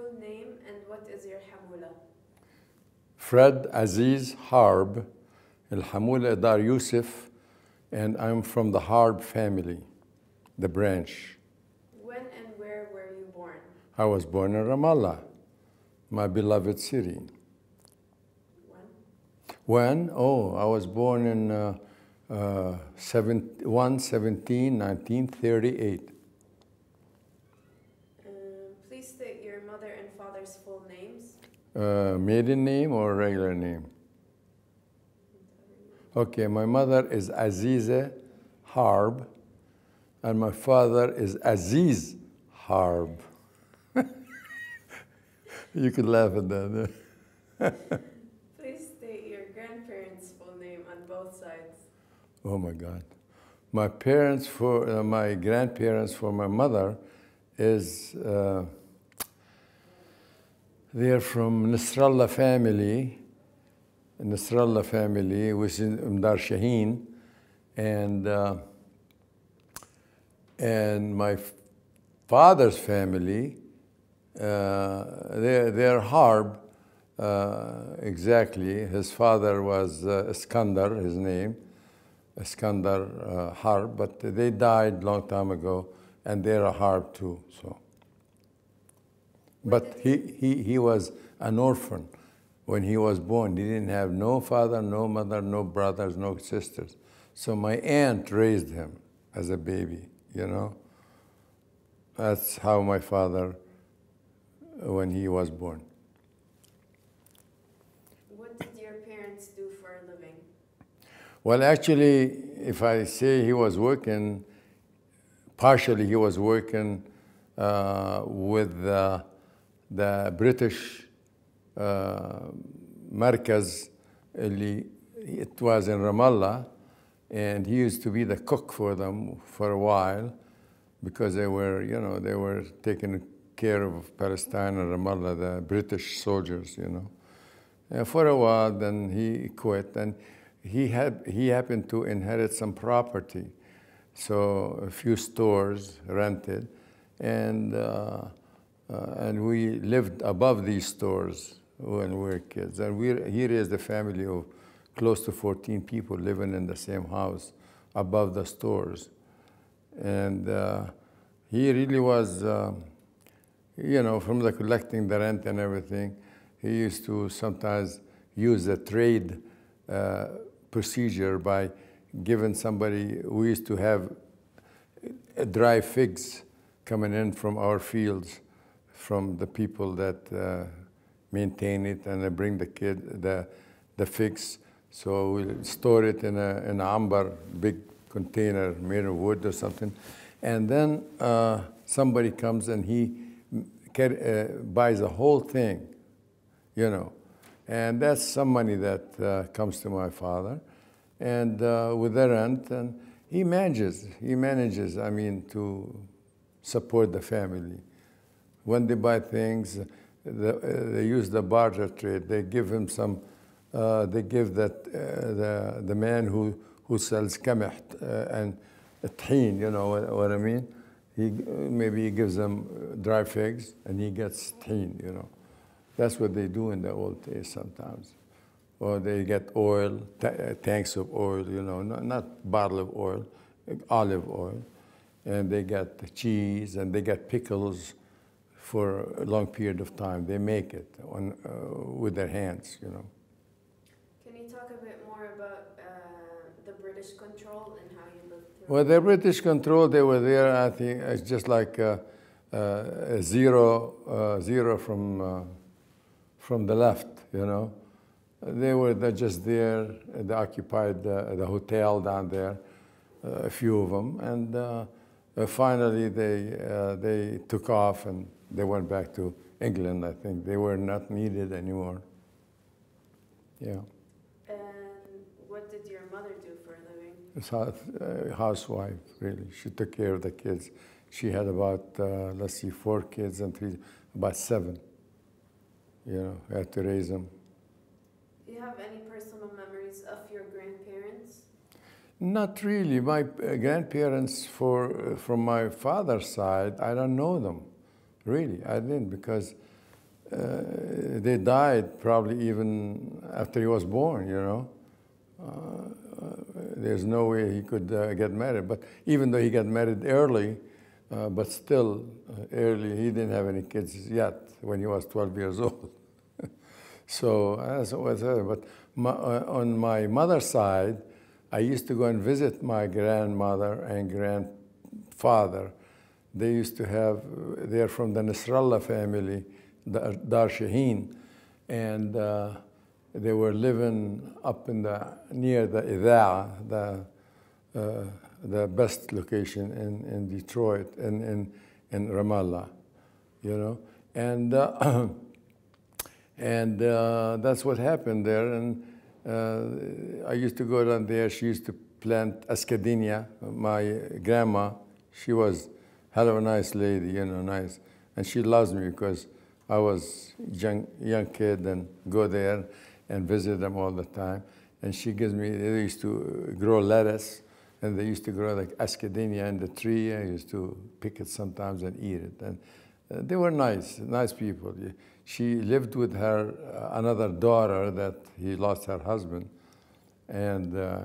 full name and what is your hamula? Fred Aziz Harb, El Hamula Dar Yusuf, and I'm from the Harb family, the branch. When and where were you born? I was born in Ramallah, my beloved city. When? When? Oh, I was born in uh, uh, 7, 1 17, 1938. Um, please state your mother and father's full names. Uh, maiden name or regular name? Okay, my mother is Aziza Harb, and my father is Aziz Harb. you could laugh at that. Please state your grandparents' full name on both sides. Oh my God. My parents for uh, my grandparents for my mother is uh, they're from Nasrallah family, Nasrallah family, which is Mdar Shaheen, and uh, and my father's family, uh, they're, they're Harb, uh, exactly. His father was uh, Iskandar, his name. Iskandar uh, Harb, but they died long time ago, and they're a Harb too. So, but he, he, he was an orphan when he was born. He didn't have no father, no mother, no brothers, no sisters. So my aunt raised him as a baby. You know, that's how my father, when he was born. What did your parents do for a living? Well, actually, if I say he was working, partially he was working uh, with the, the British uh, it was in Ramallah, and he used to be the cook for them for a while because they were, you know, they were taking care of Palestine and Ramallah, the British soldiers, you know. And for a while, then he quit, and he had he happened to inherit some property, so a few stores rented, and. Uh, uh, and we lived above these stores when we were kids, and we he raised a family of close to 14 people living in the same house above the stores, and uh, he really was. um you know, from the collecting the rent and everything, he used to sometimes use the trade uh, procedure by giving somebody, we used to have uh, dry figs coming in from our fields, from the people that uh, maintain it, and they bring the kid, the, the figs. So we'll store it in a, in a amber, big container made of wood or something. And then uh, somebody comes and he uh, buys the whole thing, you know. And that's some money that uh, comes to my father. And uh, with the rent, and he manages, he manages, I mean, to support the family. When they buy things, the, uh, they use the barter trade. They give him some, uh, they give that, uh, the, the man who, who sells kameh uh, and taheen, you know what, what I mean? He, maybe he gives them dry figs and he gets taheen, you know. That's what they do in the old days sometimes. Or they get oil, uh, tanks of oil, you know, not, not bottle of oil, olive oil. And they get cheese and they get pickles for a long period of time. They make it on, uh, with their hands, you know. Can you talk a bit more about uh, the British control and how you lived through Well, the British control, they were there, I think, it's just like uh, uh, a zero, uh, zero from, uh, from the left, you know. They were they're just there, they occupied the, the hotel down there, uh, a few of them, and finally they, uh, they took off and they went back to England, I think. They were not needed anymore. Yeah. And what did your mother do for a living? It's a housewife, really. She took care of the kids. She had about, uh, let's see, four kids and three, about seven. You know, had to raise them. Do you have any personal memories of your grandparents? Not really. My uh, grandparents, for uh, from my father's side, I don't know them, really. I didn't because they died probably even after he was born, you know. Uh, there's no way he could uh, get married. But even though he got married early, uh, but still uh, early, he didn't have any kids yet when he was 12 years old. so that's what I said. But my, uh, on my mother's side, I used to go and visit my grandmother and grandfather. They used to have, they're from the Nasrallah family, Dar, Shaheen. And uh, they were living up in the near the Idaa, the uh, the best location in, in Detroit and in, in Ramallah, you know, and uh, and uh, that's what happened there. And uh, I used to go down there. She used to plant ascadenia. My grandma, she was hell of a nice lady, you know, nice, and she loves me because I was young young kid and go there and visit them all the time. And she gives me, they used to grow lettuce, and they used to grow like ascadenia in the tree. I used to pick it sometimes and eat it. And uh, they were nice, nice people. She lived with her uh, another daughter that he lost her husband, and uh,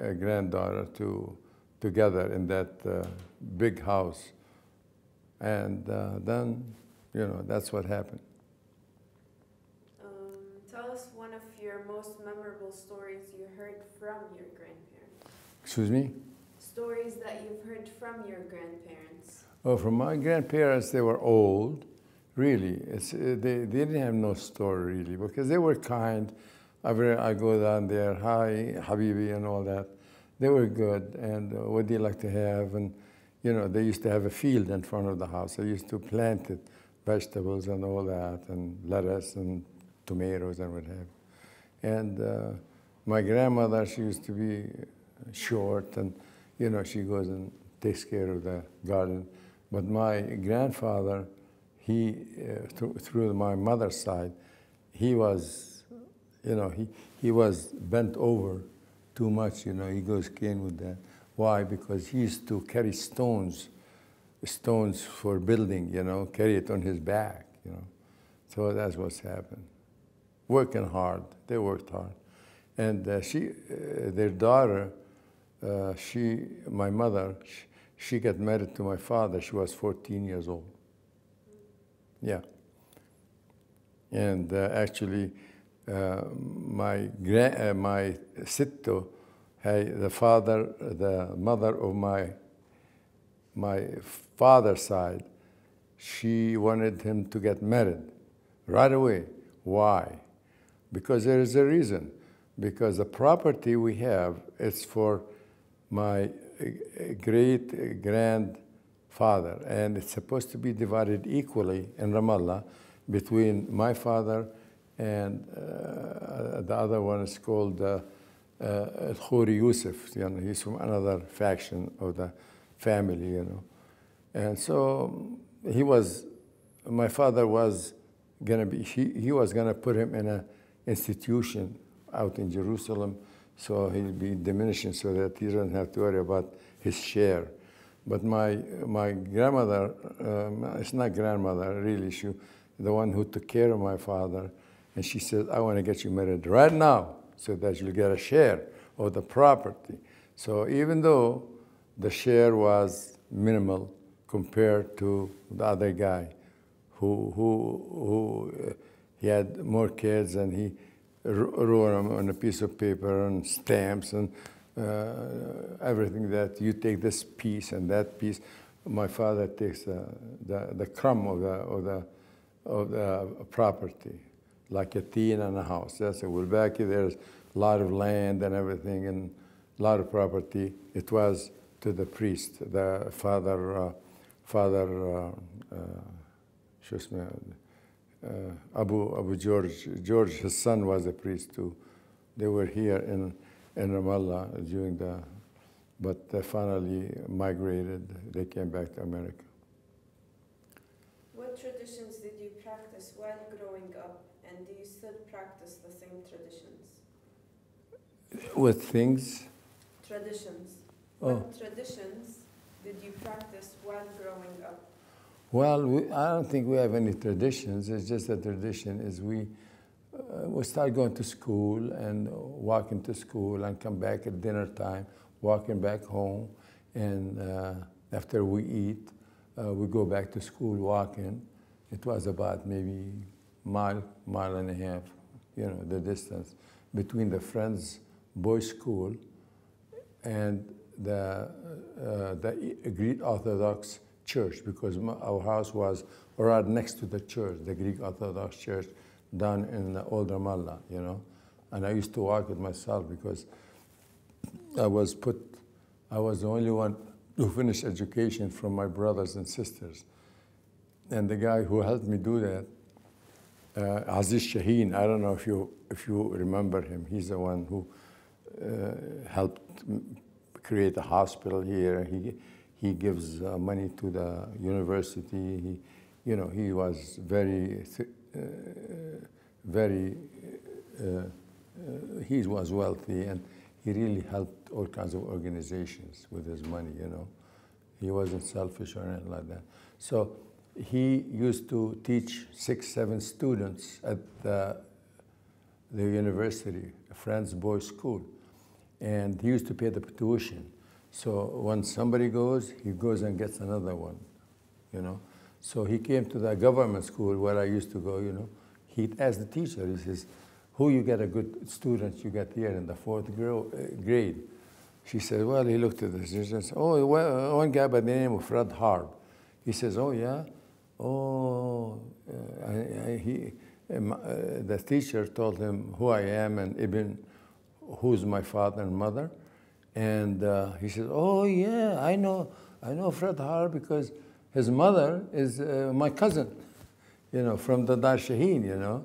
a, granddaughter to, together in that uh, big house. And uh, then, you know, that's what happened. Tell us one of your most memorable stories you heard from your grandparents. Excuse me? Stories that you've heard from your grandparents. Oh, from my grandparents, they were old. Really, it's, uh, they, they didn't have no story really because they were kind. I, I go down there, hi, Habibi, and all that. They were good, and uh, what do you like to have? And you know, they used to have a field in front of the house. They used to plant it, vegetables and all that, and lettuce and tomatoes and what have. And uh, my grandmother, she used to be short, and you know, she goes and takes care of the garden. But my grandfather, he, uh, th through my mother's side, he was, you know, he, he was bent over too much, you know, he goes cane with that. Why? Because he used to carry stones, stones for building, you know, carry it on his back, you know. So that's what's happened working hard. They worked hard. And uh, she, uh, their daughter, uh, she, my mother, she, she, got married to my father. She was 14 years old. Yeah. And uh, actually, uh, my, gra- uh, my sitto, hey, the father, the mother of my, my father's side, she wanted him to get married right away. Why? because there is a reason. Because the property we have is for my great grandfather, and it's supposed to be divided equally in Ramallah between my father and uh, the other one is called uh, Khoury Yusuf. You know, he's from another faction of the family, you know. And so he was, my father was gonna be, he, he was gonna put him in a institution out in Jerusalem, so he'll be diminishing so that he doesn't have to worry about his share. But my, my grandmother, um, it's not grandmother, really, she, the one who took care of my father, and she said, I want to get you married right now so that you'll get a share of the property. So even though the share was minimal compared to the other guy who, who, who uh, he had more kids and he wrote them on a piece of paper and stamps and uh, everything that you take this piece and that piece. My father takes the, the, the crumb of the, of, the, of the property, like a tin and a house. That's it. Here, there's a lot of land and everything and a lot of property. It was to the priest, the father, uh, father, uh, uh, uh, Abu, Abu George, George, his son was a priest too. They were here in, in Ramallah during the, but they finally migrated. They came back to America. What traditions did you practice while growing up, still practice the same traditions? What things? Traditions. Oh. What traditions did you practice while growing up? Well, we, I don't think we have any traditions. It's just a tradition is we uh, we start going to school and walking to school and come back at dinner time, walking back home, and uh, after we eat, uh, we go back to school walking. It was about maybe mile, mile and a half, you know, the distance between the Friends Boys School and the, uh, the Greek Orthodox Church because our house was right next to the church, the Greek Orthodox Church down in the Old Ramallah, you know. And I used to walk it myself because I was put, I was the only one who finished education from my brothers and sisters. And the guy who helped me do that, uh, Aziz Shaheen, I don't know if you, if you remember him, he's the one who uh, helped create a hospital here. He, he gives uh, money to the university. He, you know, he was very uh, very, uh, uh, he was wealthy and he really helped all kinds of organizations with his money, you know. He wasn't selfish or anything like that. So he used to teach six, seven students at the, the university, a Friends Boys School. And he used to pay the tuition. So when somebody goes, he goes and gets another one, you know. So he came to the government school where I used to go, you know. He asked the teacher, he says, who you get a good student you get here in the fourth uh, grade? She said, well, he looked at this. He says, oh, well, one guy by the name of Fred Harb. He says, oh, yeah? Oh, uh, he, um, uh, the teacher told him who I am and even who's my father and mother. And uh, he says, oh, yeah, I know, I know Fred Harb because his mother is uh, my cousin, you know, from the Dar Shaheen, you know.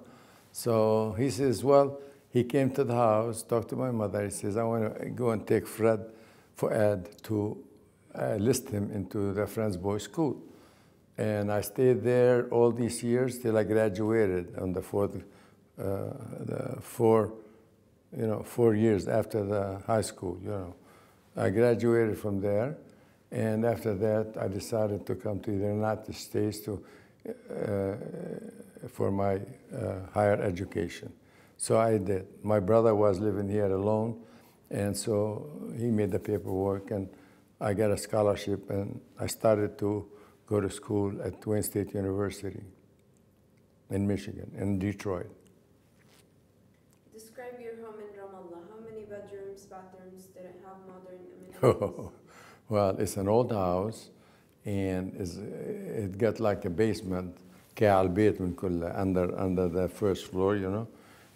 So he says, well, he came to the house, talked to my mother. He says, I want to go and take Fred for Ed to uh, list him into the Friends Boys School. And I stayed there all these years till I graduated on the fourth, uh, the four, you know, four years after the high school, you know. I graduated from there and after that, I decided to come to the United States to, uh, for my uh, higher education. So I did. My brother was living here alone, and so he made the paperwork, and I got a scholarship, and I started to go to school at Wayne State University in Michigan, in Detroit. Describe your home in Ramallah. How many bedrooms, bathrooms did it have modern amenities? Well, it's an old house and it got like a basement under under the first floor, you know.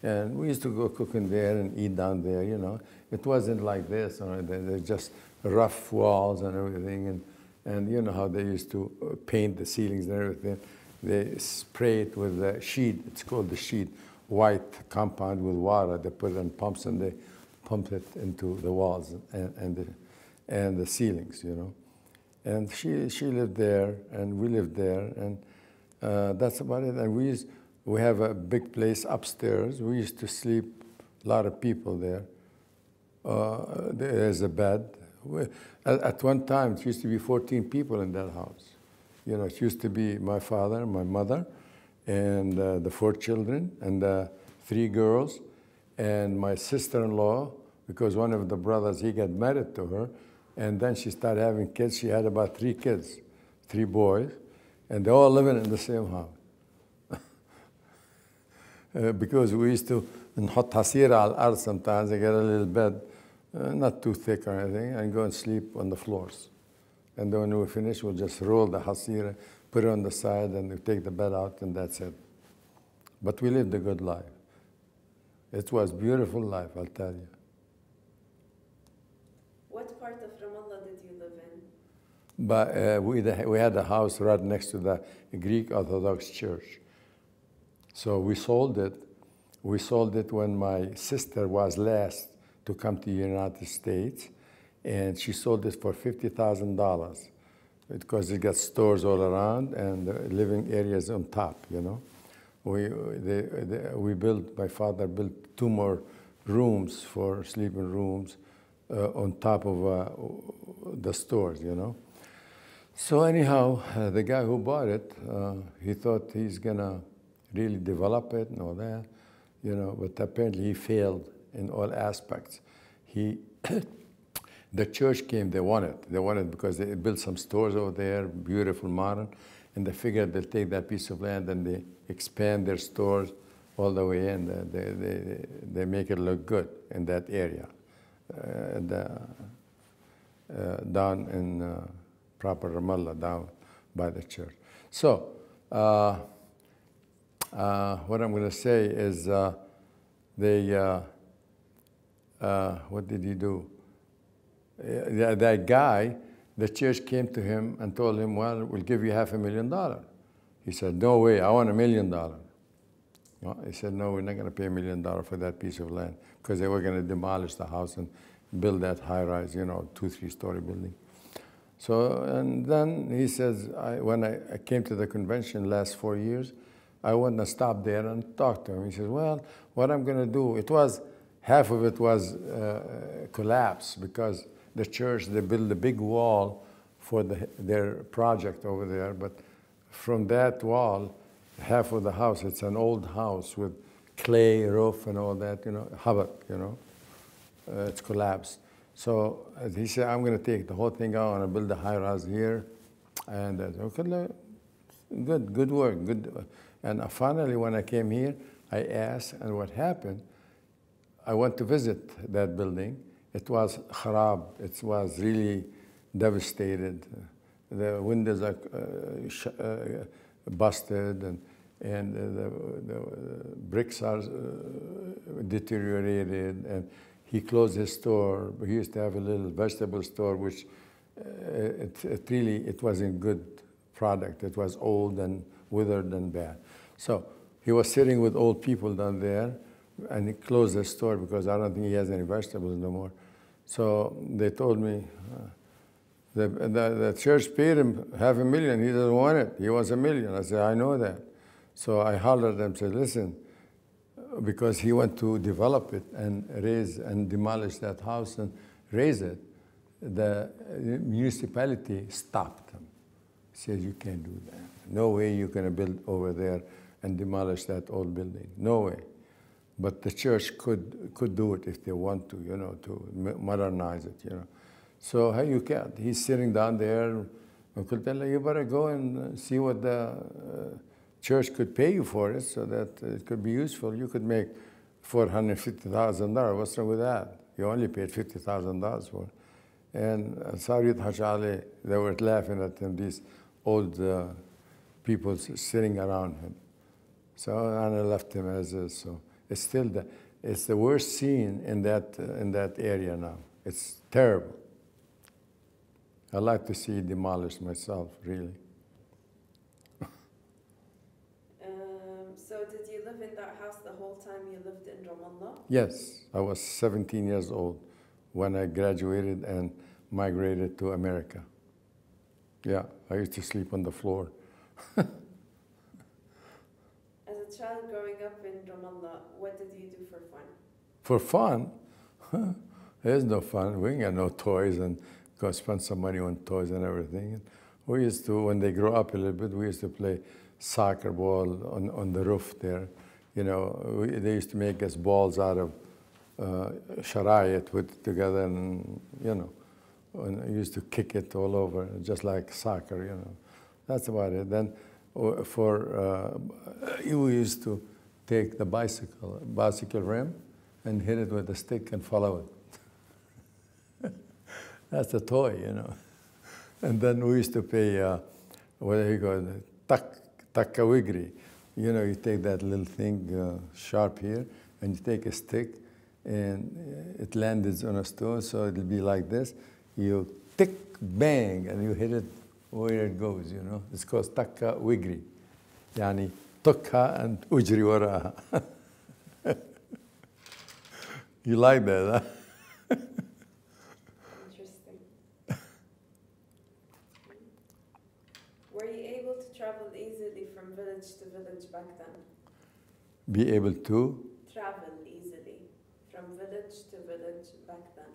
And we used to go cooking there and eat down there, you know. It wasn't like this, or they're just rough walls and everything. And, and you know how they used to uh, paint the ceilings and everything. They spray it with a sheet, it's called the sheet, white compound with water. They put it in pumps and they pump it into the walls and, and the, and the ceilings, you know. And she, she lived there, and we lived there, and uh, that's about it. And we, used, we have a big place upstairs. We used to sleep, a lot of people there. Uh, there's a bed. At, one time, it used to be 14 people in that house. You know, it used to be my father, my mother, and uh, the four children, and the three girls, and my sister-in-law, because one of the brothers, he got married to her, and then she started having kids. She had about three kids, three boys, and they're all living in the same house. uh, because we used to hot hasira al ard sometimes, I get a little bed, uh, not too thick or anything, and go and sleep on the floors. And then when we finish, we'll just roll the hasira, put it on the side, and we take the bed out, and that's it. But we lived a good life. It was beautiful life, I'll tell you. What part of Ramallah did you live in? But uh, we, we had a house right next to the Greek Orthodox Church. So we sold it. We sold it when my sister was last to come to the United States, and she sold it for $50,000 because it got stores all around and the living areas on top, you know. We, they, they, we built, my father built two more rooms for sleeping rooms uh, on top of uh, the stores, you know. So anyhow, uh, the guy who bought it, uh, he thought he's gonna really develop it and all that, you know. But apparently, he failed in all aspects. He, the church came. They wanted. They wanted because they built some stores over there, beautiful, modern, and they figured they'll take that piece of land and they expand their stores all the way in. They, they, they make it look good in that area, uh, the, uh, down in uh, proper Ramallah, down by the church. So, uh, uh, what I'm going to say is uh, they, uh, what did he do? Uh, that, that guy, the church came to him and told him, well, we'll give you half a million dollars. He said, no way, I want a million dollars. Well, he said, no, we're not going to pay a million dollars for that piece of land because they were going to demolish the house and build that high rise, you know, two, three story building. So, and then he says, I, when I, I came to the convention last four years, I went and stop there and talk to him. He says, well, what I'm going to do, it was, half of it was uh, collapse because the church, they built a big wall for the, their project over there, but from that wall, half of the house, it's an old house with clay roof and all that, you know, havoc, you know, uh, it's collapsed. So he said, I'm going to take the whole thing out and build a high rise here. And I said, okay, good, good work, good. And finally, when I came here, I asked, and what happened, I went to visit that building. It was kharab, it was really devastated. The windows are uh, uh, busted, and, and the, the, bricks are uh, deteriorated. And he closed his store. He used to have a little vegetable store, which uh, it, it really it wasn't good product. It was old and withered and bad. So he was sitting with old people down there, and he closed the store because I don't think he has any vegetables no more. So they told me, uh, the, the, the, church paid him half a million. He doesn't want it. He wants a million. I said, I know that. So I hollered at him said, listen, because he went to develop it and raise and demolish that house and raise it, the municipality stopped him. Says you can't do that. No way you're going to build over there and demolish that old building. No way. But the church could could do it if they want to, you know, to modernize it, you know. So how you can't. He's sitting down there. Uncle Tella, you better go and see what the uh, church could pay you for it so that it could be useful. You could make $450,000. What's wrong with that? You only paid $50,000 for it. And Sarid Hajali, they were laughing at him, these old uh, people sitting around him. So and I left him as is. So it's still the, it's the worst scene in that, uh, in that area now. It's terrible. I like to see it demolished myself, really. Um, so did you live in that house the whole time you lived in Ramallah? Yes, I was 17 years old when I graduated and migrated to America. Yeah, I used to sleep on the floor. Child growing up in Ramallah, what did you do for fun? For fun? There's no fun. We got no toys and go spend some money on toys and everything. We used to, when they grow up a little bit, we used to play soccer ball on, on the roof there. You know, we, they used to make us balls out of uh, sharayat, put together, and you know, and I used to kick it all over, just like soccer. You know, that's about it. Then, for uh, we used to take the bicycle, bicycle rim, and hit it with a stick and follow it. that's a toy, you know. And then we used to play, uh, what do you call it, tak, takawigri you know, you take that little thing uh, sharp here, and you take a stick, and it lands on a stone, so it'll be like this. You tick, bang, and you hit it where it goes, you know. It's called takka wigri. Yani tukha and ujri waraha. you like that, huh? Interesting. Were you able to travel easily from village to village back then? Be able to? Travel easily from village to village back then.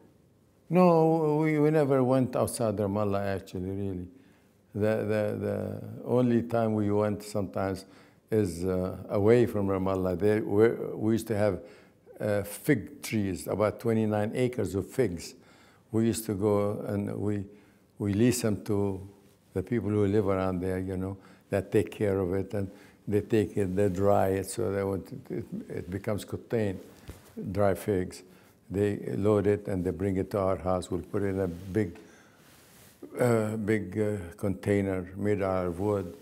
No, we, we never went outside Ramallah actually, really. The, the, the only time we went sometimes is uh, away from Ramallah. There, we used to have uh, fig trees, about 29 acres of figs. We used to go and we, we lease them to the people who live around there, you know, that take care of it. And they take it, they dry it so that it, it becomes contained, dry figs. They load it and they bring it to our house. We'll put it in a big, a big uh, container made out of wood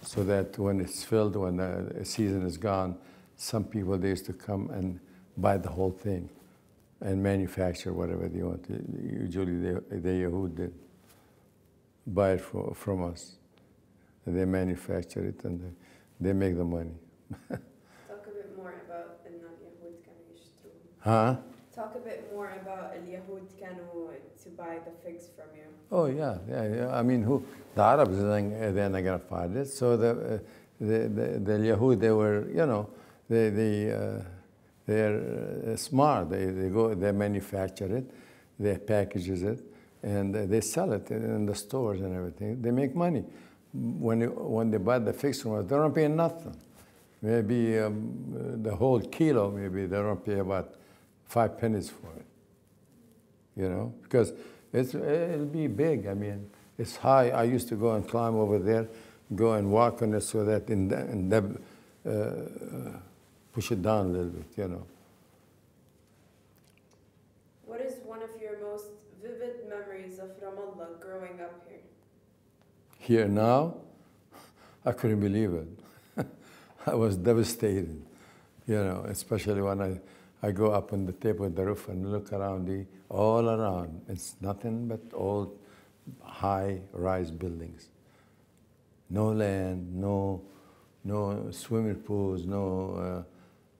so that when it's filled, when the season is gone, some people they used to come and buy the whole thing and manufacture whatever they want. Uh, usually they, the Yehud did buy it for, from us. And they manufacture it and they, they make the money. Talk a bit more about the Yehud Huh? Talk a bit more about Yehud Kanu to buy the figs from you. Oh yeah, yeah, yeah. I mean, who the Arabs then they're not gonna find it. So the uh, the the, the they were you know they they uh, they're uh, smart. They they go they manufacture it, they packages it, and they sell it in the stores and everything. They make money. When you, when they buy the figs from us, they don't pay nothing. Maybe um, the whole kilo, maybe they don't pay about five pennies for it. You know, because it's, it'll be big. I mean, it's high. I used to go and climb over there, go and walk on it so that in the, in the uh, push it down a little bit, you know. What is one of your most vivid memories of Ramallah growing up here? Here now, I couldn't believe it. I was devastated, you know, especially when I, I go up on the tip of the roof and look around the, all around. It's nothing but old high-rise buildings. No land, no, no swimming pools, no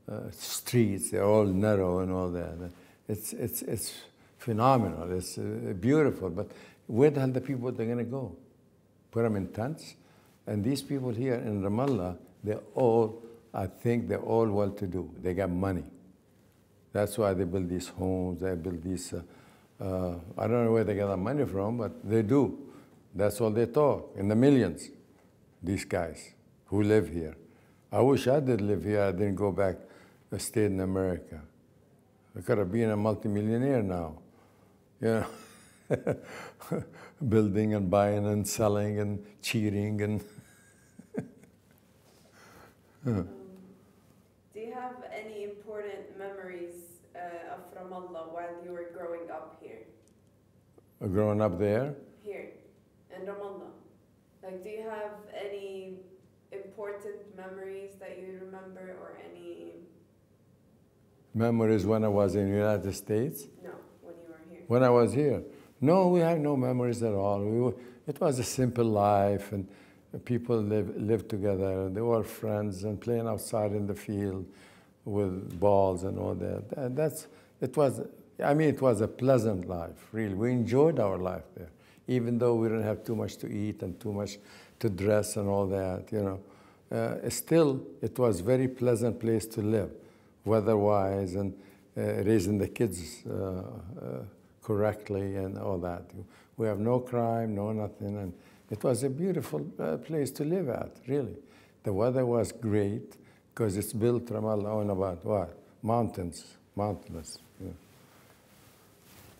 uh, uh, streets. They're all narrow and all that. It's, it's, it's phenomenal. It's uh, beautiful. But where the hell the people they're going to go? Put them in tents? And these people here in Ramallah, they're all, I think they're all well-to-do. They got money. That's why they build these homes, they build these, uh, uh, I don't know where they get the money from, but they do. That's all they talk, in the millions, these guys who live here. I wish I did live here, I didn't go back, I stayed in America. I could have been a multimillionaire now, you know, building and buying and selling and cheating and. Um, do you have any important memories uh, of Ramallah while you were growing up here? Growing up there? Here, in Ramallah. Like, do you have any important memories that you remember or any, Memories when I was in the United States? no, when you were here? When I was here? No, we have no memories at all. We were, it was a simple life, and people live, lived together. and They were friends and playing outside in the field with balls and all that. that. That's, it was, I mean, it was a pleasant life, really. We enjoyed our life there, even though we didn't have too much to eat and too much to dress and all that, you know. Uh, still, it was very pleasant place to live, weather-wise, and uh, raising the kids uh, uh, correctly and all that. We have no crime, no nothing, and it was a beautiful uh, place to live at, really. The weather was great because it's built Ramallah on about what? Mountains, mountainous.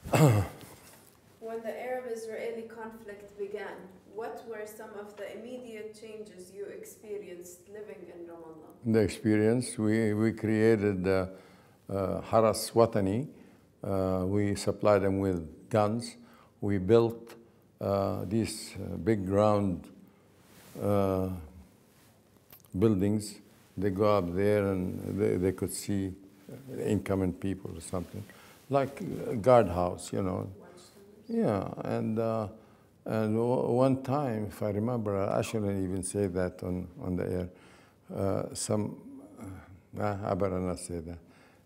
When the Arab-Israeli conflict began, what were some of the immediate changes you experienced living in Ramallah? The experience, we, we created the uh, Haras Watani. Uh, we supplied them with guns. We built uh, these uh, big round uh, buildings. They go up there and they, they could see incoming people or something, like a guardhouse, you know. Yeah, and uh, and one time, if I remember, I shouldn't even say that on on the air. Uh, some, uh, I better not say that.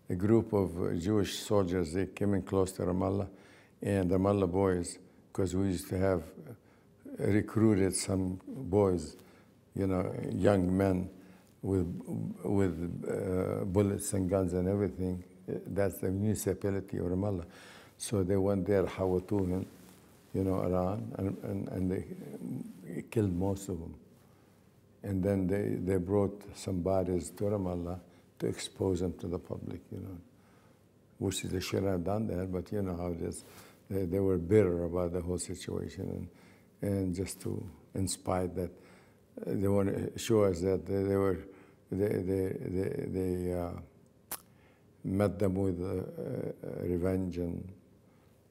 A group of Jewish soldiers they came in close to Ramallah, and Ramallah boys, because we used to have recruited some boys, you know, young men with with uh, bullets and guns and everything. That's the municipality of Ramallah. So they went there, Hawatuhin, you know, Iran, and, and, and they killed most of them. And then they, they brought some bodies to Ramallah to expose them to the public, you know, which they shouldn't have done that, but you know how it is. They, they were bitter about the whole situation, and, and just to inspire that, they want to show us that they, they were, they, they, they, they uh, met them with uh, uh, revenge and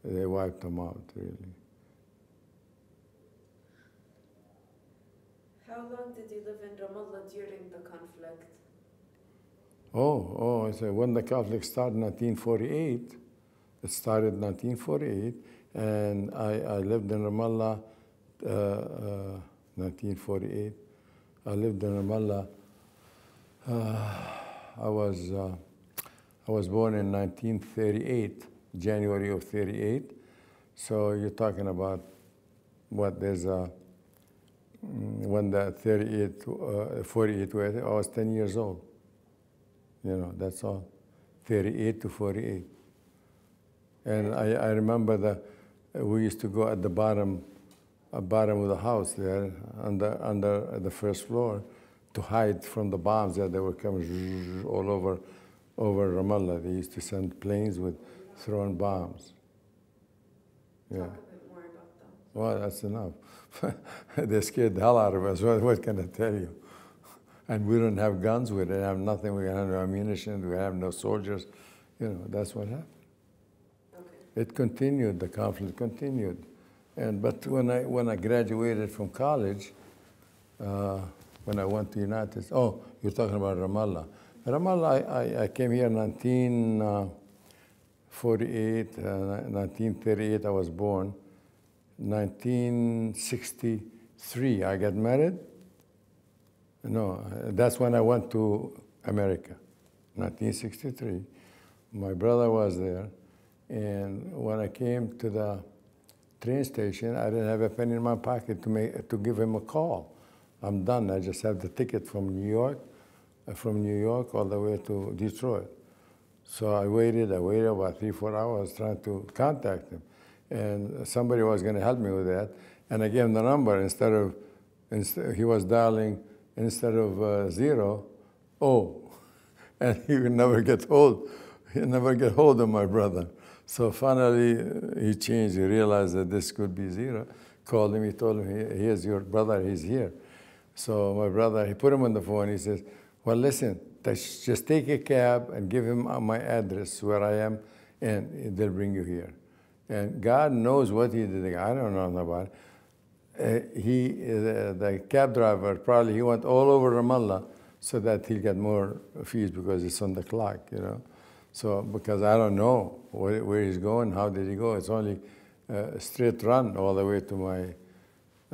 they wiped them out, really. How long did you live in Ramallah during the conflict? Oh, oh, so when the conflict started in 1948, it started in 1948, and I, I lived in Ramallah, uh, uh, 1948. I lived in Ramallah. Uh, I was, uh, I was born in 1938, January of 38. So you're talking about what, there's a, mm, when the 38, uh, 48, I was 10 years old. You know, that's all. 38 to 48. And I, I remember that we used to go at the bottom, at bottom of the house there, under, under the first floor, to hide from the bombs that they were coming all over, over Ramallah. They used to send planes with throwing bombs. Yeah. Talk a bit more about that. Well, that's enough. they scared the hell out of us. What, what can I tell you? And we don't have guns, we don't have nothing, we don't have no ammunition, we have no soldiers. You know, that's what happened. Okay. It continued, the conflict continued. And, but when I, when I graduated from college, uh, when I went to United States, oh, you're talking about Ramallah. Ramallah, I, I, came here in 1948, uh, 1938 I was born. 1963 I got married. No, uh, that's when I went to America, 1963. My brother was there, and when I came to the train station, I didn't have a penny in my pocket to make to give him a call. I'm done. I just have the ticket from New York, uh, from New York all the way to Detroit. So I waited. I waited about three, four hours trying to contact him, and somebody was going to help me with that. And I gave him the number instead of, instead, he was dialing instead of uh, zero, oh, and he would never get hold, he never get hold of my brother. So finally, he changed. He realized that this could be zero. Called him. He told him, "Here's your brother. He's here." So my brother, he put him on the phone. He says, "Well, listen, just take a cab and give him uh, my address where I am, and they'll bring you here." And God knows what he did. I don't know about it uh, he, uh, the cab driver, probably he went all over Ramallah so that he'll get more fees because it's on the clock, you know. So, because I don't know where, where he's going, how did he go? It's only a straight run all the way to my,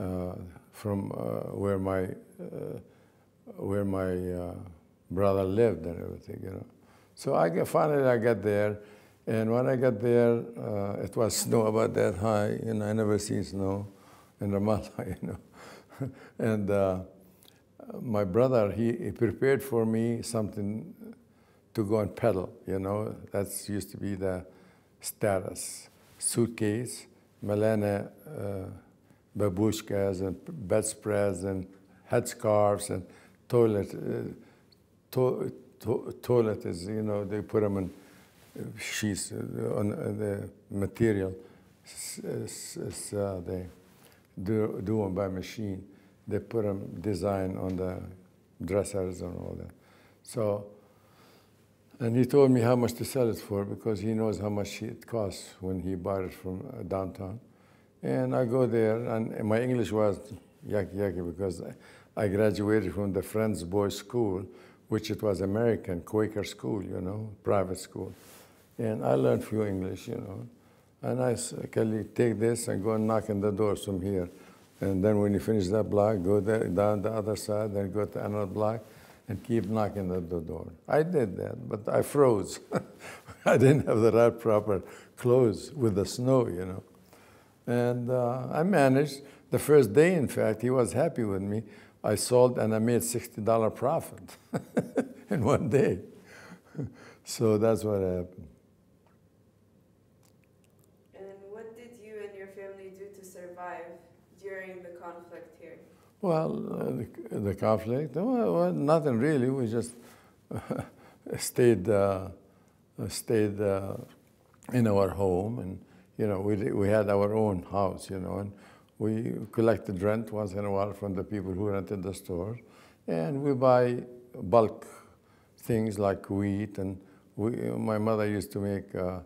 uh, from uh, where my, uh, where my uh, brother lived and everything, you know. So I get, finally I got there, and when I got there, it was snow about that high, and I never seen snow in Ramallah, you know. and uh, my brother, he, he, prepared for me something to go and peddle, you know. That's used to be the status. Suitcase, Milena uh, babushkas and bedspreads and headscarves and toilet. Uh, to, to, toilet is, you know, they put them in sheets uh, on the material. S- s- uh, they do, do them by machine. They put them design on the dressers and all that. So, and he told me how much to sell it for because he knows how much it costs when he bought it from uh, downtown. And I go there, and my English was yucky yucky because I graduated from the Friends Boys School, which it was American Quaker school, you know, private school. And I learned few English, you know. And I said, Kelly, take this and go and knock on the doors from here. And then when you finish that block, go there, down the other side, then go to another block and keep knocking at the door. I did that, but I froze. I didn't have the right proper clothes with the snow, you know. And uh, I managed. The first day, in fact, he was happy with me. I sold and I made $60 profit in one day. so that's what happened. And what did you and your family do to survive during the conflict here? Well, uh, the, the conflict, well, well, nothing really. We just stayed uh, stayed uh, in our home, and you know, we we had our own house, you know, and we collected rent once in a while from the people who rented the store, and we buy bulk things like wheat, and we, my mother used to make uh,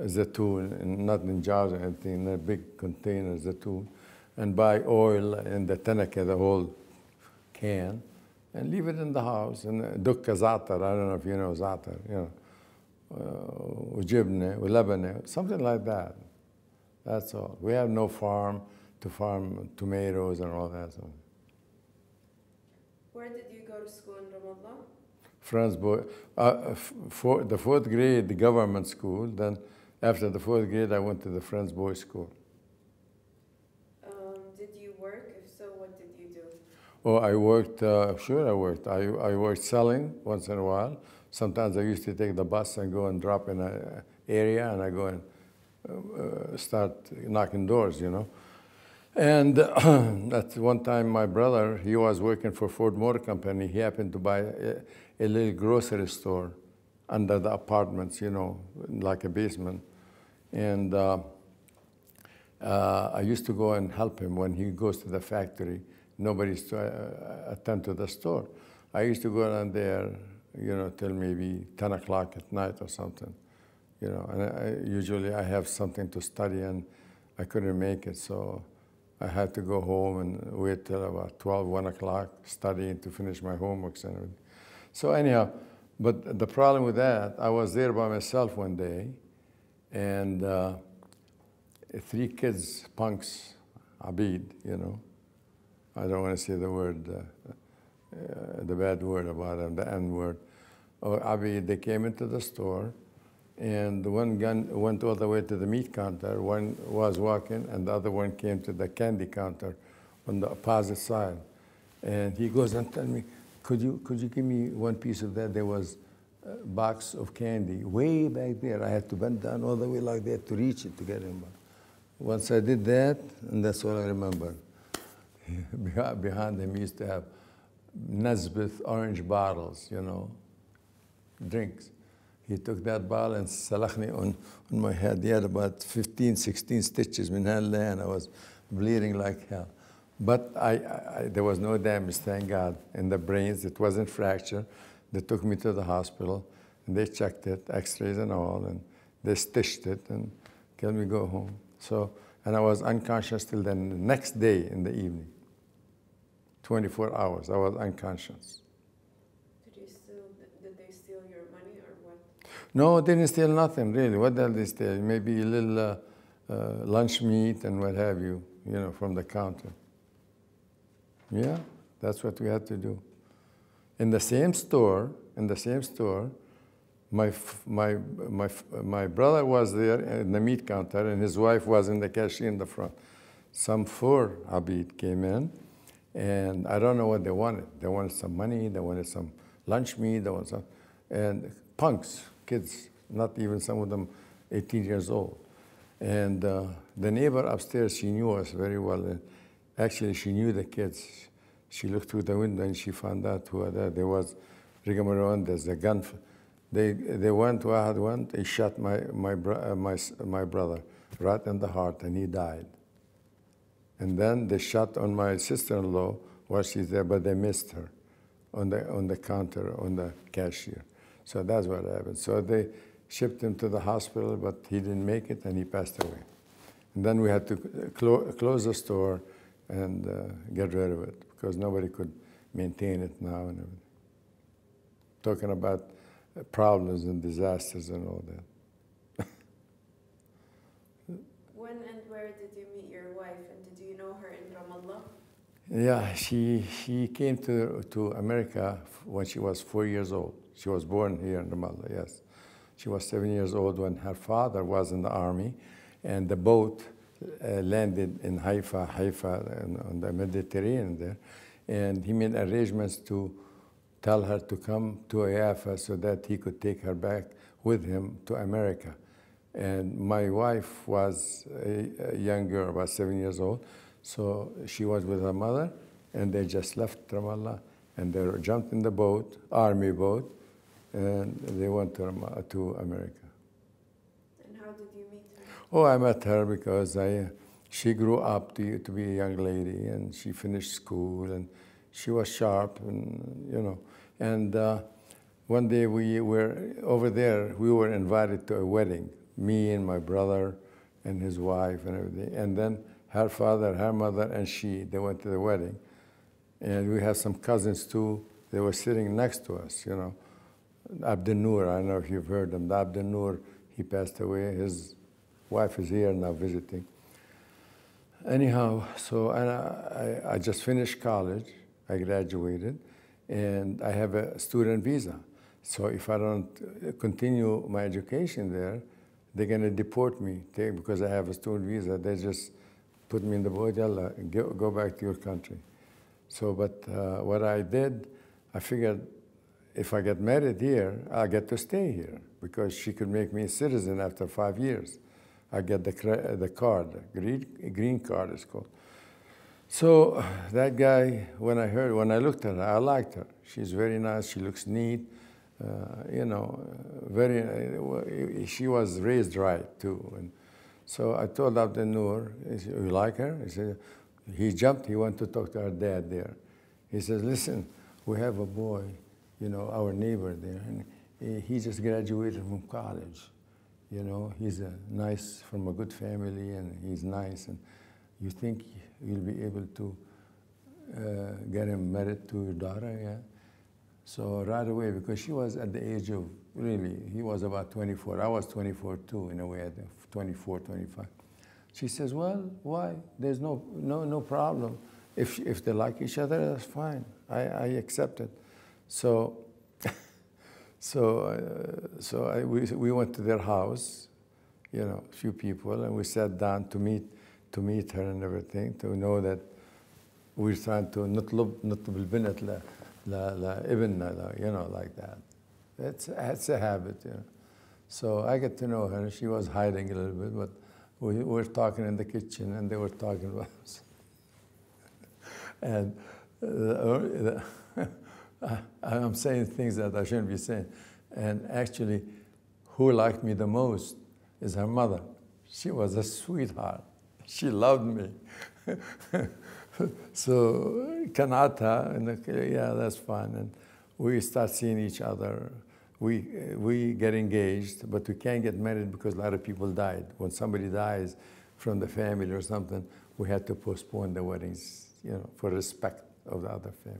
zatoon, and not in jars or anything, in a big container zatoon, and buy oil in the tenaka, the whole can, and leave it in the house. And dukka zatar, I don't know if you know zatar, you know, uh, ujibne, ulabane, something like that. That's all. We have no farm to farm tomatoes and all that. So. Where did you go to school in Ramallah? Friends, boy, uh, for the fourth grade, the government school. Then, after the fourth grade, I went to the Friends Boys School. Um, did you work? If so, what did you do? Oh, I worked. Uh, sure, I worked. I, I worked selling once in a while. Sometimes I used to take the bus and go and drop in an area, and I go and uh, start knocking doors. You know. And at one time, my brother, he was working for Ford Motor Company. He happened to buy a, a little grocery store under the apartments, you know, like a basement. And uh, uh, I used to go and help him when he goes to the factory. Nobody's to uh, attend to the store. I used to go down there, you know, till maybe 10 o'clock at night or something, you know. And I, usually I have something to study, and I couldn't make it, so I had to go home and wait till about 12, 1 o'clock, studying to finish my homeworks and everything. So anyhow, but the problem with that, I was there by myself one day, and uh, three kids, punks, Abid, you know. I don't want to say the word, uh, uh, the bad word about them, the N word. Or Abid, they came into the store, and one gun went all the way to the meat counter. One was walking, and the other one came to the candy counter on the opposite side. And he goes and tells me, could you, could you give me one piece of that? There was a box of candy way back there. I had to bend down all the way like that to reach it to get him. Once I did that, and that's all I remember. Behind him, used to have Nesbitt orange bottles, you know, drinks. He took that ball and salachni on, on my head. He had about 15, 16 stitches in and I was bleeding like hell. But I, I, there was no damage, thank God, in the brains. It wasn't fractured. They took me to the hospital, and they checked it, x-rays and all, and they stitched it and let me go home. So, and I was unconscious till then. The next day in the evening, 24 hours, I was unconscious. Did you steal? Did they steal your money or what? No, didn't steal nothing really. What did they steal? Maybe a little uh, uh, lunch meat and what have you, you know, from the counter. Yeah, that's what we had to do. In the same store, in the same store, my, my, my, my brother was there in the meat counter and his wife was in the cashier in the front. Some four Abid came in and I don't know what they wanted. They wanted some money, they wanted some lunch meat, they wanted some, and punks, kids, not even some of them 18 years old. And uh, the neighbor upstairs, she knew us very well. And actually, she knew the kids. She looked through the window and she found out who there. There was there's a gun. They, they went, Wahad went, They shot my, my, uh, my, my brother right in the heart and he died. And then they shot on my sister-in-law while she's there, but they missed her on the, on the counter, on the cashier. So that's what happened. So they shipped him to the hospital, but he didn't make it and he passed away. And then we had to clo close the store and uh, get rid of it because nobody could maintain it now and everything. Talking about problems and disasters and all that. when and where did you meet your wife and did you know her in Ramallah? Yeah, she, she came to, to America when she was four years old. She was born here in Ramallah, yes. She was seven years old when her father was in the army, and the boat uh, landed in Haifa, Haifa, on the Mediterranean there, and he made arrangements to tell her to come to Haifa so that he could take her back with him to America. And my wife was a, a young girl, about seven years old. So she was with her mother, and they just left Ramallah, and they jumped in the boat, army boat, and they went to, to America. And how did you meet her? Oh, I met her because I, she grew up to, to be a young lady and she finished school and she was sharp and, you know. And uh, one day we were over there, we were invited to a wedding, me and my brother and his wife and everything. And then her father, her mother, and she, they went to the wedding. And we had some cousins too. They were sitting next to us, you know. Abdel Noor, I don't know if you've heard him. Abdel Noor, he passed away. His wife is here now visiting. Anyhow, so and I, I just finished college. I graduated, and I have a student visa. So if I don't continue my education there, they're going to deport me because I have a student visa. They just put me in the boat, yalla, go, go back to your country. So, but uh, what I did, I figured if I get married here, I get to stay here because she could make me a citizen after five years. I get the, the card, green, green card is called. So that guy, when I heard, when I looked at her, I liked her. She's very nice. She looks neat. Uh, you know, very. Uh, she was raised right too. And so I told Abdel Noor, "You like her?" He said. He jumped. He went to talk to her dad there. He says, "Listen, we have a boy, you know, our neighbor there, and he, just graduated from college. You know, he's a nice from a good family, and he's nice. And you think you'll be able to uh, get him married to your daughter? Yeah." So right away, because she was at the age of really, he was about 24. I was 24 too, in a way, at 24, 25. She says, "Well, why? There's no no no problem. If if they like each other, that's fine. I, I accept it." So so uh, so I, we we went to their house, you know, a few people, and we sat down to meet to meet her and everything to know that we're trying to نطلب نطلب البنت ل ل لابننا you know like that. It's it's a habit, you know. So I get to know her. She was hiding a little bit, but we were talking in the kitchen, and they were talking about us. and uh, I'm saying things that I shouldn't be saying. And actually, who liked me the most is her mother. She was a sweetheart. She loved me. so Kanata, and yeah, that's fine. And we start seeing each other. We, we get engaged, but we can't get married because a lot of people died. When somebody dies from the family or something, we had to postpone the weddings, you know, for respect of the other family.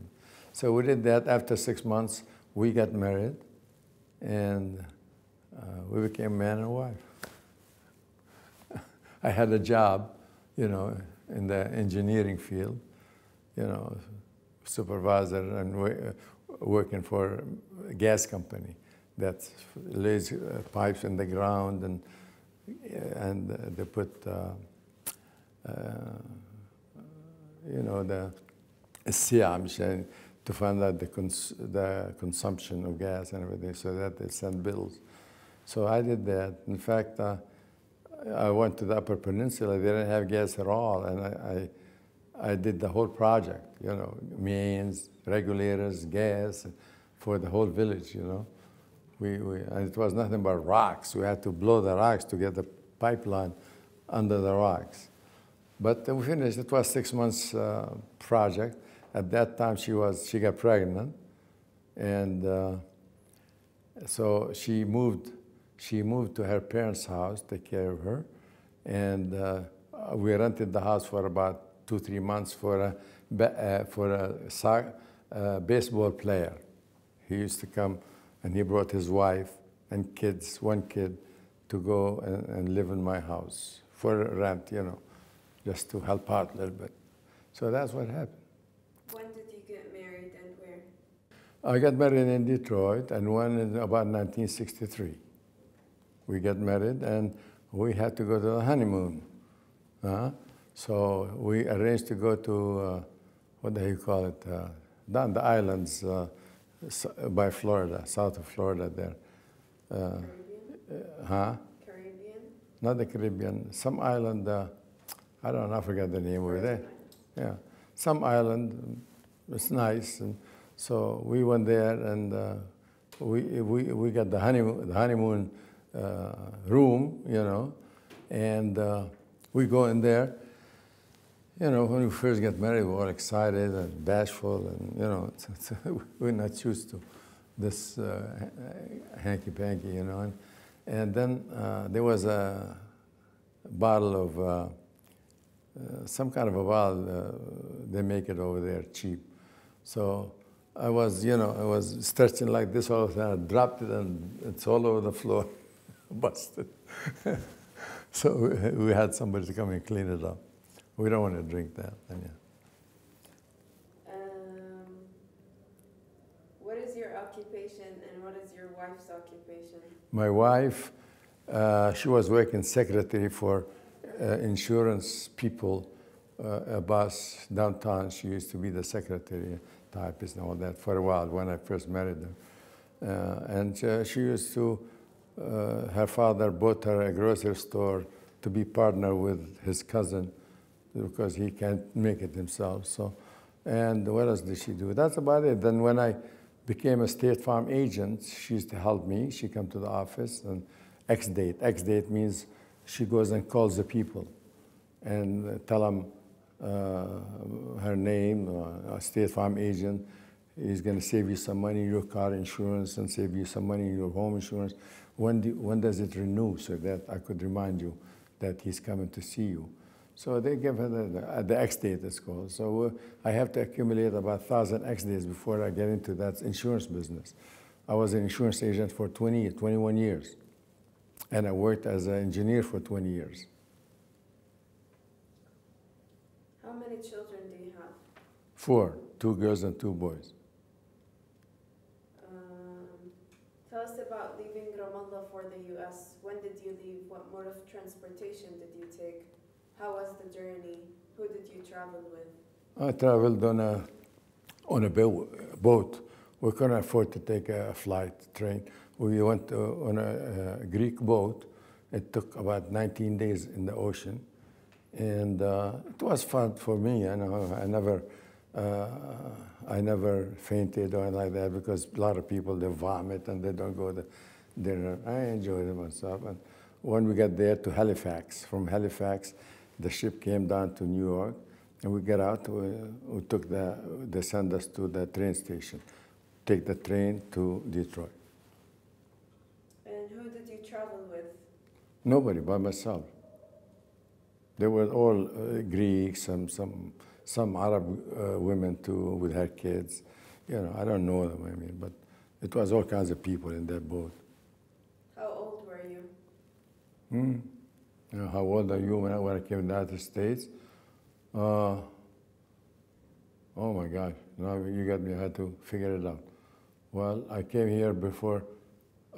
So we did that. After six months, we got married, and uh, we became man and wife. I had a job, you know, in the engineering field, you know, supervisor and wo- working for a gas company that lays uh, pipes in the ground and and uh, they put uh, uh, you know the السياع مشان to find out the, cons- the consumption of gas and everything so that they send bills. So I did that. In fact, uh, I went to the Upper Peninsula. They didn't have gas at all, and I, I, I did the whole project. You know, mains, regulators, gas, for the whole village. You know, we, we and it was nothing but rocks. We had to blow the rocks to get the pipeline under the rocks. But we finished. It was six months uh, project. At that time, she was she got pregnant, and uh, so she moved. She moved to her parents' house, to take care of her, and uh, we rented the house for about two three months for a uh, for a uh, baseball player. He used to come, and he brought his wife and kids, one kid, to go and, and live in my house for rent, you know, just to help out a little bit. So that's what happened. When did you get married and where? I got married in Detroit and one in about 1963. We got married and we had to go to the honeymoon. Uh, so we arranged to go to, uh, what do you call it, uh, down the islands uh, by Florida, south of Florida there. Uh, Caribbean? huh? Caribbean? not the Caribbean, some island. Uh, I don't know, I forgot the name over there. Yeah, some island. It's nice, and so we went there, and uh, we, we we got the honeymoon the honeymoon uh, room, you know, and uh, we go in there. You know, when we first get married, we're all excited and bashful, and you know, it's, it's, we're not used to this uh, hanky panky, you know. And, and then uh, there was a bottle of uh, some kind of a bottle. They make it over there cheap. So I was, you know, I was stretching like this all of a sudden. I dropped it and it's all over the floor, busted. so we, we had somebody to come and clean it up. We don't want to drink that. Yeah. Um, what is your occupation and what is your wife's occupation? My wife, uh, she was working secretary for uh, insurance people, uh, a bus downtown. She used to be the secretary typist and all that for a while when I first married her. Uh, and uh, she used to, uh, her father bought her a grocery store to be partner with his cousin because he can't make it himself. So, and what else did she do? That's about it. Then when I became a State Farm agent, she used to help me. She come to the office and X date. X date means she goes and calls the people and tell them uh, her name, uh, a State Farm agent. is going to save you some money in your car insurance and save you some money in your home insurance. When, do, when does it renew so that I could remind you that he's coming to see you? So they give her the, the, the X date, it's called. So uh, I have to accumulate about 1,000 X days before I get into that insurance business. I was an insurance agent for 20, 21 years. And I worked as an engineer for 20 years. How many children do you have? Four, two girls and two boys. Um, tell us about leaving Ramallah for the U.S. When did you leave? What mode of transportation did you take? How was the journey? Who did you travel with? I traveled on a, on a boat. We couldn't afford to take a flight, train. We went uh, on a, a, Greek boat. It took about 19 days in the ocean. And uh, it was fun for me. You know, I never, uh, I never fainted or anything like that because a lot of people, they vomit and they don't go to dinner. I enjoyed it myself. And when we got there to Halifax, from Halifax, the ship came down to New York, and we got out. We, we took the, they sent us to the train station, take the train to Detroit. And who did you travel with? Nobody, by myself. They were all uh, Greeks, some, some, some Arab uh, women too, with her kids. You know, I don't know them, I mean, but it was all kinds of people in that boat. How old were you? Hmm? You know, how old are you when I, when I came to the United States? Uh, oh my gosh, now you got me, I had to figure it out. Well, I came here before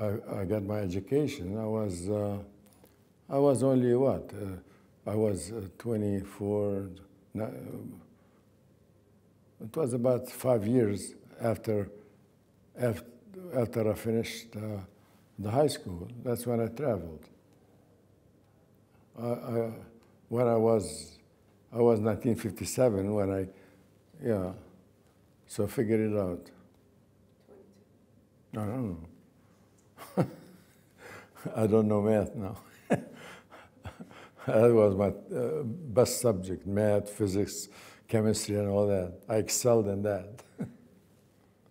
I, I got my education. I was, uh, I was only what? Uh, I was uh, 24. Not, it was about five years after, after, after I finished uh, the high school. That's when I traveled. I, I, when I was, I was 1957 when I, yeah, so figure it out. 22. I don't know. I don't know math now. That was my uh, best subject, math, physics, chemistry, and all that. I excelled in that.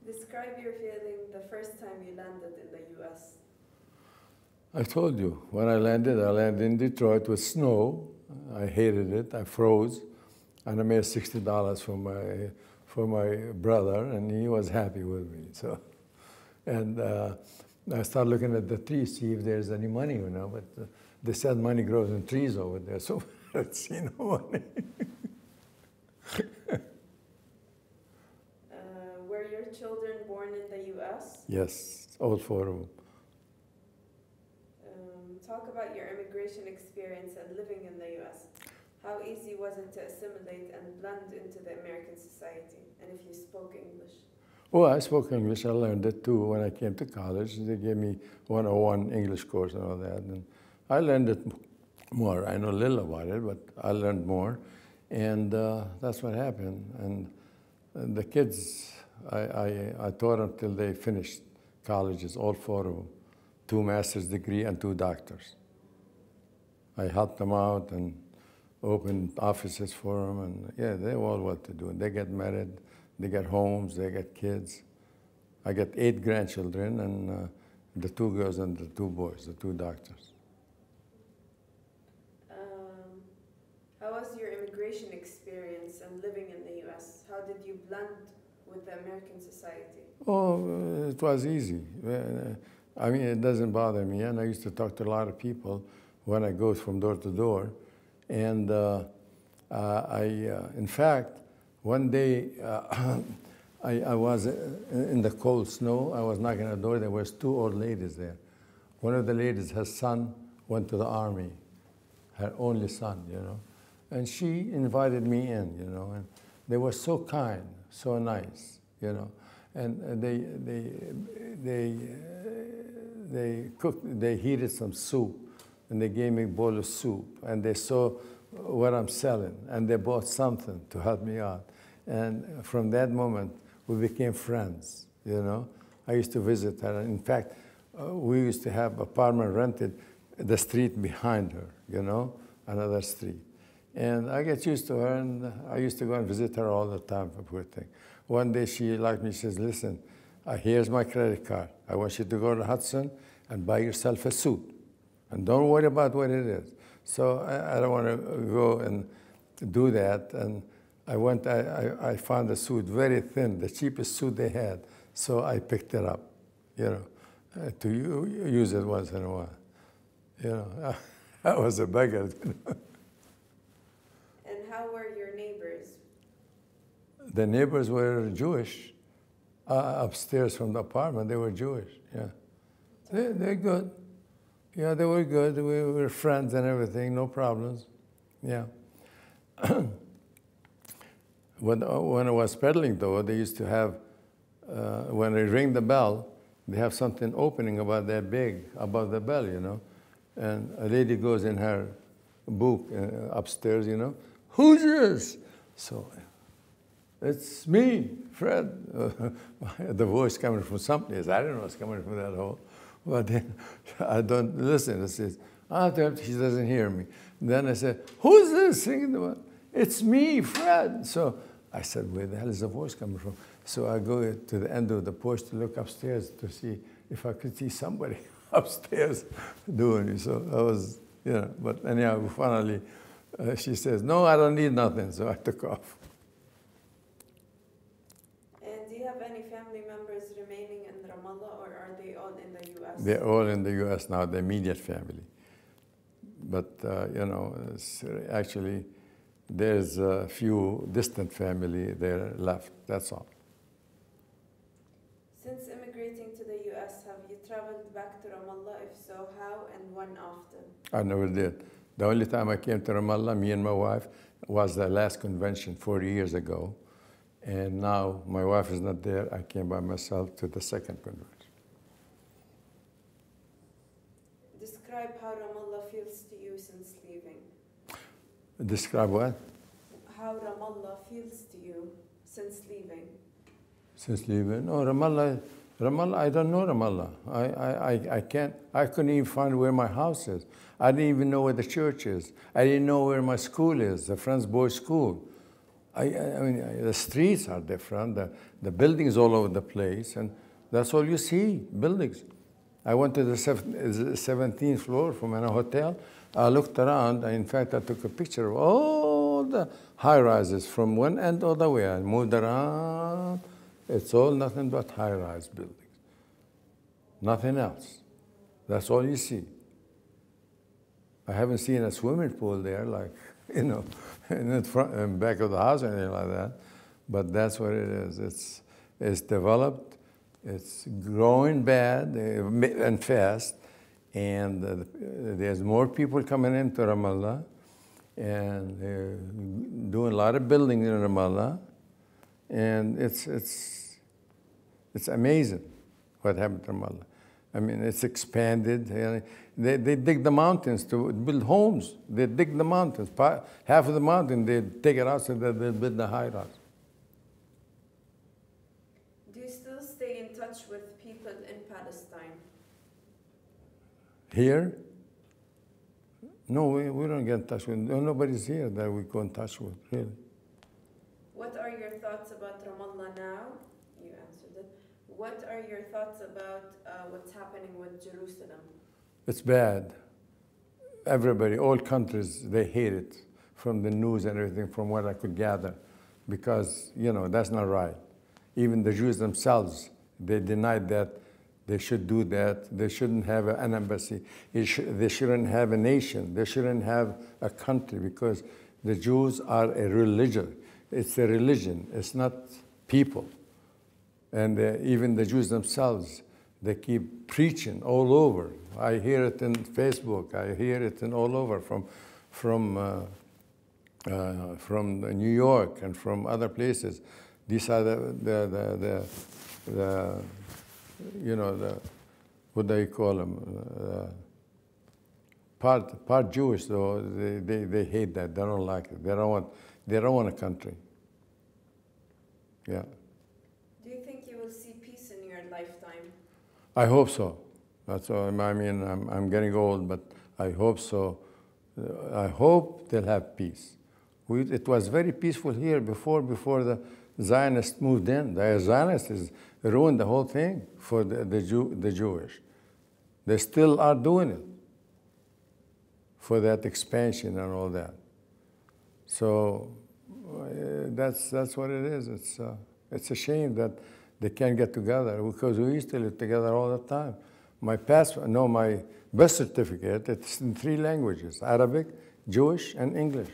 Describe your feeling the first time you landed in the U.S. I told you, when I landed, I landed in Detroit with snow. I hated it. I froze. And I made $60 for my, for my brother, and he was happy with me. So, and uh, I started looking at the trees, see if there's any money, you know, but uh, they said money grows in trees over there, so I don't see no money. Uh, were your children born in the U.S.? yes, all four of them. Um, talk about your immigration experience and living in the U.S. How easy was it to assimilate and blend into the American society? And if you spoke English? Well, I spoke English. I learned it too when I came to college. They gave me 101 English course and all that. And I learned it more. I know little about it, but I learned more. And uh, that's what happened. And, and the kids, I, I, I taught them till they finished colleges, all four of them, two master's degree and two doctors. I helped them out and opened offices for them, and yeah, they all what to do. They get married, they get homes, they get kids. I got eight grandchildren, and uh, the two girls and the two boys, the two doctors. Um, how was your immigration experience and living in the U.S.? How did you blend with the American society? Oh, it was easy. Uh, I mean, it doesn't bother me, and I used to talk to a lot of people when I go from door to door. And uh, uh, I, uh, in fact, one day uh, I, I, was in the cold snow. I was knocking at the door. There was two old ladies there. One of the ladies, her son went to the army, her only son, you know. And she invited me in, you know. And they were so kind, so nice, you know. And they, they, they, they cooked, they heated some soup and they gave me a bowl of soup and they saw what I'm selling and they bought something to help me out. And from that moment, we became friends, you know. I used to visit her. In fact, uh, we used to have apartment rented the street behind her, you know, another street. And I get used to her, and I used to go and visit her all the time, for poor thing. One day she liked me, she says, listen, uh, here's my credit card. I want you to go to Hudson and buy yourself a suit. And don't worry about what it is. So I, I don't want to go and do that. And I went, I, I, I, found a suit very thin, the cheapest suit they had. So I picked it up, you know, uh, to use it once in a while. You know, I was a beggar. and how were your neighbors? The neighbors were Jewish. Uh, upstairs from the apartment, they were Jewish, yeah. They, they're good. Yeah, they were good. We were friends and everything, no problems. Yeah. when, when I was peddling, though, they used to have, uh, when they ring the bell, they have something opening about that big, above the bell, you know. And a lady goes in her book uh, upstairs, you know, who's this? So, it's me, Fred. the voice coming from someplace. I don't know what's coming from that hole. But then I don't listen. I says, ah, she doesn't hear me. And then I said, who's this singing the one? It's me, Fred. So I said, where the hell is the voice coming from? So I go to the end of the porch to look upstairs to see if I could see somebody upstairs doing it. So I was, you know, but anyhow, finally, uh, she says, no, I don't need nothing. So I took off. They're all in the U.S. now, the immediate family. But, uh, you know, actually, there's a few distant family there left, that's all. Since immigrating to the U.S., have you traveled back to Ramallah? If so, how and when often? I never did. The only time I came to Ramallah, me and my wife, was the last convention 40 years ago. And now my wife is not there. I came by myself to the second convention. Describe how Ramallah feels to you since leaving. Describe what? How Ramallah feels to you since leaving. Since leaving? No, Ramallah, Ramallah, I don't know Ramallah. I, I, I, I can't, I couldn't even find where my house is. I didn't even know where the church is. I didn't know where my school is, the Friends Boys School. I, I mean, the streets are different, the, the buildings all over the place, and that's all you see, buildings. I went to the 17th floor from a hotel. I looked around. In fact, I took a picture of all the high rises from one end all the way. I moved around. It's all nothing but high rise buildings. Nothing else. That's all you see. I haven't seen a swimming pool there, like, you know, in the front and back of the house or anything like that. But that's what it is. It's, it's developed it's growing bad uh, and fast, and uh, there's more people coming into Ramallah, and they're doing a lot of building in Ramallah, and it's it's it's amazing what happened to Ramallah. I mean, it's expanded. They, they dig the mountains to build homes. They dig the mountains. Half of the mountain, they take it out so that they build the high rise. Do you still stay in touch with people in Palestine? Here? No, we, we don't get in touch with, no, nobody's here that we go in touch with, really. What are your thoughts about Ramallah now? You answered it. What are your thoughts about uh, what's happening with Jerusalem? It's bad. Everybody, all countries, they hate it from the news and everything, from what I could gather, because, you know, that's not right. Even the Jews themselves, they denied that they should do that. They shouldn't have an embassy. Sh- they shouldn't have a nation. They shouldn't have a country because the Jews are a religion. It's a religion, it's not people. And uh, even the Jews themselves, they keep preaching all over. I hear it in Facebook. I hear it in all over from, from, uh, uh, from New York and from other places. These are the, the, the, the, the you know, the, what do you call them? Uh, part, part Jewish, though, they, they, they hate that. They don't like it. They don't want, they don't want a country. Yeah. Do you think you will see peace in your lifetime? I hope so. That's all. I mean, I'm, I'm getting old, but I hope so. I hope they'll have peace. We, it was very peaceful here before, before the Zionists moved in. The Zionists ruined the whole thing for the, the, Jew, the Jewish. They still are doing it for that expansion and all that. So uh, that's, that's what it is. It's, uh, it's a shame that they can't get together because we used to live together all the time. My passport, no, my birth certificate, it's in three languages Arabic, Jewish, and English,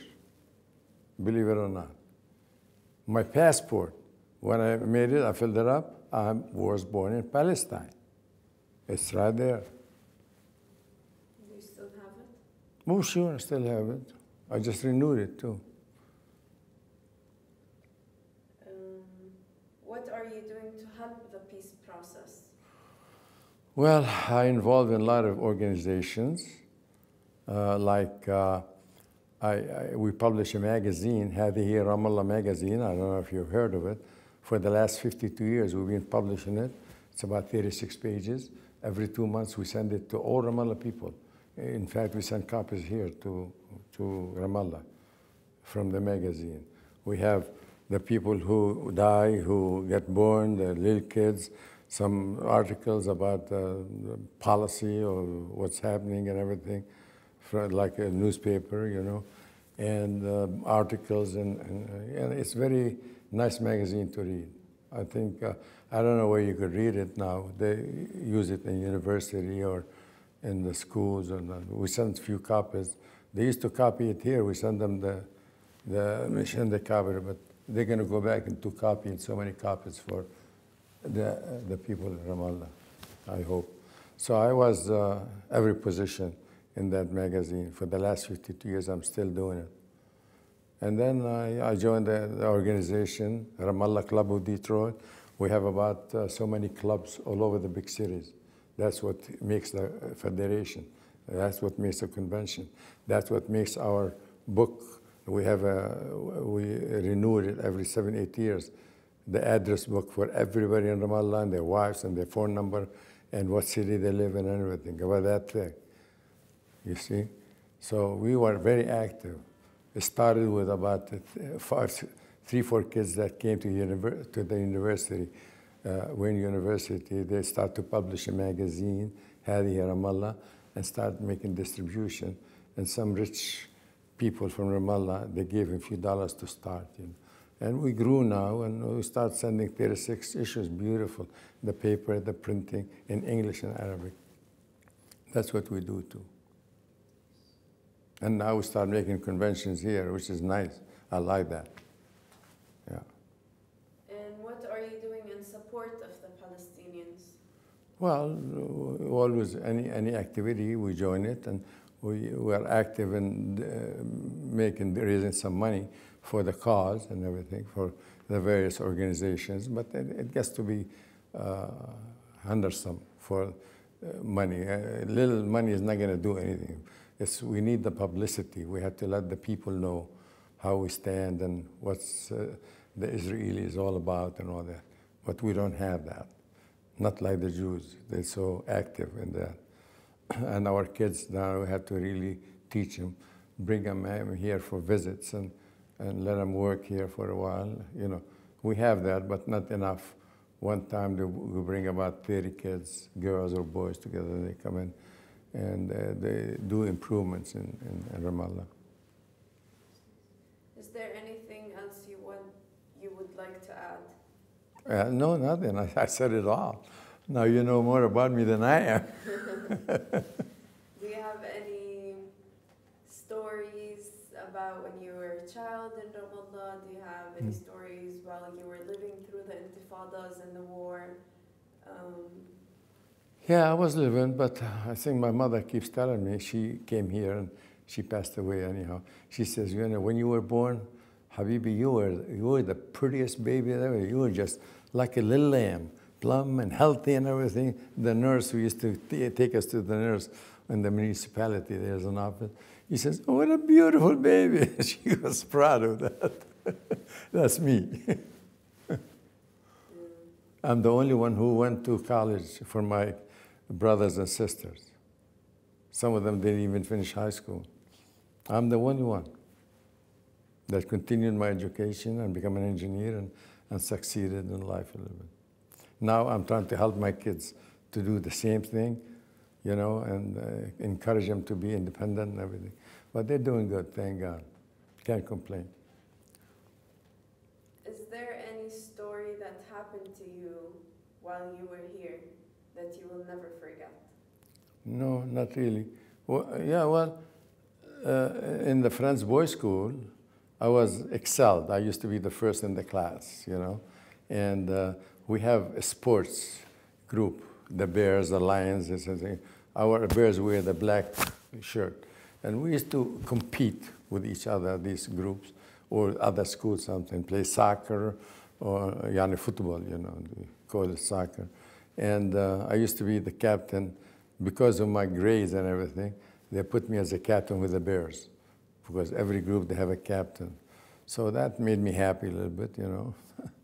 believe it or not. My passport, when I made it, I filled it up, I was born in Palestine. It's right there. Do you still have it? Oh, sure, I still have it. I just renewed it too. Um, what are you doing to help the peace process? Well, I involved in a lot of organizations, uh, like uh, I, I, we publish a magazine, Hadihi Ramallah magazine. I don't know if you've heard of it. For the last 52 years, we've been publishing it. It's about 36 pages. Every two months, we send it to all Ramallah people. In fact, we send copies here to, to Ramallah from the magazine. We have the people who die, who get born, the little kids, some articles about uh, policy or what's happening and everything, like a newspaper, you know, and uh, articles, and, and, and, it's very nice magazine to read. I think, uh, I don't know where you could read it now. They use it in university or in the schools, and we send a few copies. They used to copy it here. We send them the, the mission, the copy, but they're going to go back and to copy so many copies for the, the people in Ramallah, I hope. So I was uh, every position in that magazine. For the last 52 years, I'm still doing it. And then I, I joined the, the, organization, Ramallah Club of Detroit. We have about uh, so many clubs all over the big cities. That's what makes the federation. That's what makes the convention. That's what makes our book. We have a, we renew it every seven, eight years the address book for everybody in Ramallah and their wives and their phone number and what city they live in and everything about that thing. You see? So we were very active. Started with about five, three, four kids that came to, to the university, uh, Wayne University. They started to publish a magazine, Hadi Ramallah, and start making distribution. And some rich people from Ramallah, they gave a few dollars to start. You know. And we grew now, and we start sending 36 issues, beautiful. The paper, the printing in English and Arabic. That's what we do too. And now we start making conventions here, which is nice. I like that. Yeah. And what are you doing in support of the Palestinians? Well, always any any activity we join it, and we we are active in uh, making raising some money for the cause and everything for the various organizations, but it, it gets to be uh, cumbersome for uh, money. Uh, little money is not going to do anything. It's, we need the publicity. We have to let the people know how we stand and what uh, the is all about and all that. But we don't have that. Not like the Jews. They're so active in that. and our kids now we have to really teach them, bring them here for visits and, and let them work here for a while. You know, we have that, but not enough. One time we bring about 30 kids, girls or boys together. They come in and uh, they do improvements in, in, in, Ramallah. Is there anything else you want you would like to add? Uh, no, nothing. I, I said it all. Now you know more about me than I am. Do you have any stories about when you were a child in Ramallah? Do you have any mm. stories while you were living through the intifadas and the war? Um, yeah, I was living, but I think my mother keeps telling me she came here and she passed away anyhow. She says, you know, when you were born, Habibi, you were, you were the prettiest baby ever. You were just like a little lamb plump and healthy and everything. The nurse who used to take us to the nurse in the municipality, there's an office. He says, oh, what a beautiful baby. she was proud of that. That's me. I'm the only one who went to college for my brothers and sisters. Some of them didn't even finish high school. I'm the only one that continued my education and became an engineer and, and succeeded in life a little bit. Now I'm trying to help my kids to do the same thing, you know, and uh, encourage them to be independent and everything. But they're doing good, thank God. Can't complain. Is there any story that happened to you while you were here that you will never forget? No, not really. Well, yeah, well, uh, in the Friends boys' school, I was excelled. I used to be the first in the class, you know. And uh, we have a sports group, the Bears, the Lions, and. Our Bears wear the black shirt. And we used to compete with each other, these groups, or other schools something, play soccer or yani football, you know, we call it soccer. And uh, I used to be the captain. Because of my grades and everything, they put me as a captain with the Bears, because every group they have a captain. So that made me happy a little bit, you know.